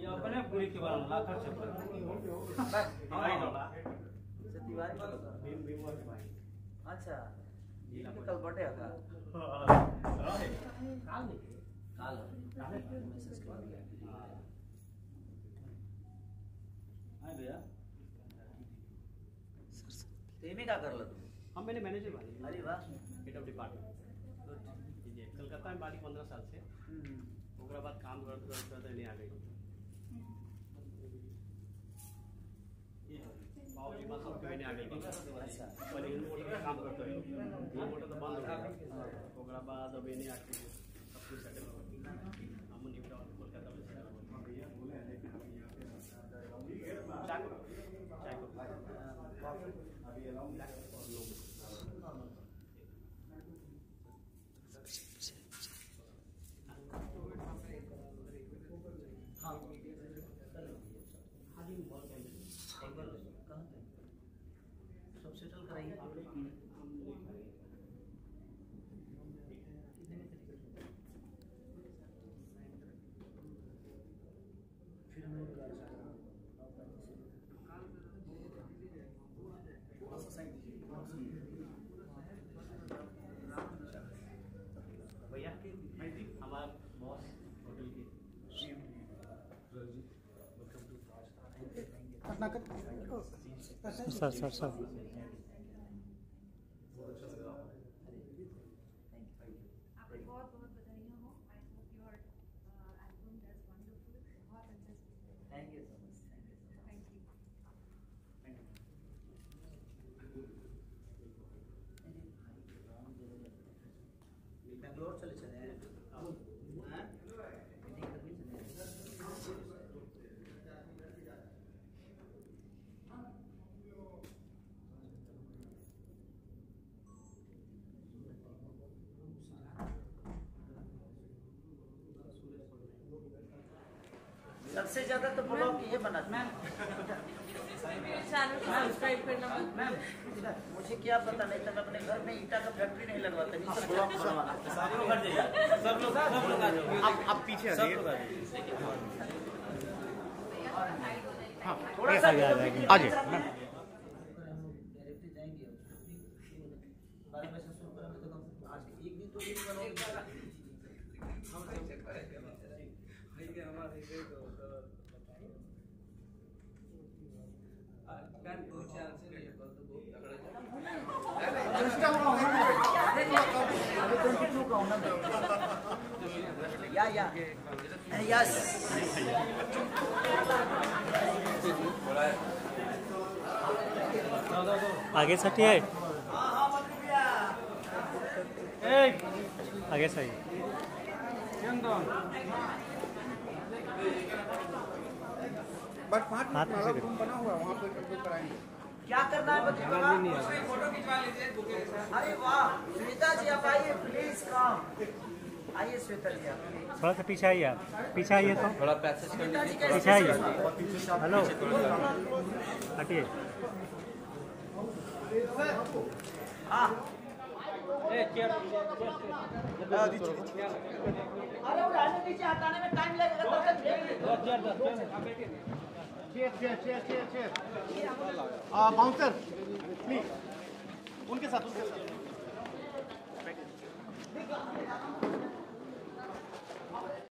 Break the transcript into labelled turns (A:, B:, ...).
A: ये अपने पूरी के बारे में लाखर छपर भाई डोला
B: से तिवारी का होगा।
A: भीम भीम और भाई।
B: अच्छा। ये तो कल बटे का?
A: रहे
B: काल नहीं। काल मैसेज कर दिया
A: हाँ। भैया।
B: तेमी का कर लो तुम?
A: हम मैंने मैनेजर वाली
B: अरे वाह।
A: हेड ऑफ़ डिपार्टमेंट कलकत्ता में बाली 15 साल से।
B: हम्म।
A: ओकरा बाद काम करते। करते नहीं आ गई
B: अच्छा।
A: पहले इन मोटर का काम करते मोटर तो बंद हो गया। ओकरा बाद अभी नहीं आके सब कुछ सेटल हो गया। हम निपटा कोलकाता में सेटल हो गया। चाय को चाय को और लोग
B: हाँ
A: हाजी में बहुत टाइम
B: कहाँ पे सब सेटल कराइए फिर हम लोग गाड़ी
A: भैया हमारा बॉस होटल के
C: सर सर सर
D: आपको बहुत बहुत बधाइयाँ
B: सबसे ज़्यादा तो ब्लॉग ये बना मैम मैम मुझे क्या पता नहीं था मैं अपने घर में ईटा का फैक्ट्री नहीं लगवाता नहीं तो ब्लॉग बनवाना
A: सब लोग हट जाइए। सब लोग सब लोग
C: आप आप पीछे
A: सब लोग
C: हाँ
B: थोड़ा सा
C: आ जाइए
B: डायरेक्टली जाएँगे बारह से शुरू तो कम से कम आज एक दिन दिन बनोगे अभी 22 का या या यस
C: आगे सटी है? आगे सही
E: बट पाँच मिनट
C: में
E: वाला रूम बना हुआ वहाँ पे कंप्लीट कराएँगे।
B: क्या करना है बच्चे बता अरे वाह श्वेता जी आप आइए प्लीज़ कम आइए श्वेता जी आप।
C: थोड़ा सा पीछे आइए आप। पीछे आइए तो।
A: थोड़ा पैसेज
B: श्वेता जी
C: पीछे आइए। हेलो। हटिए।
B: हाँ। अरे उड़ाने नीचे हटाने में टाइम लगेगा तब तक
E: बाउंसर प्लीज़ उनके साथ उनके साथ।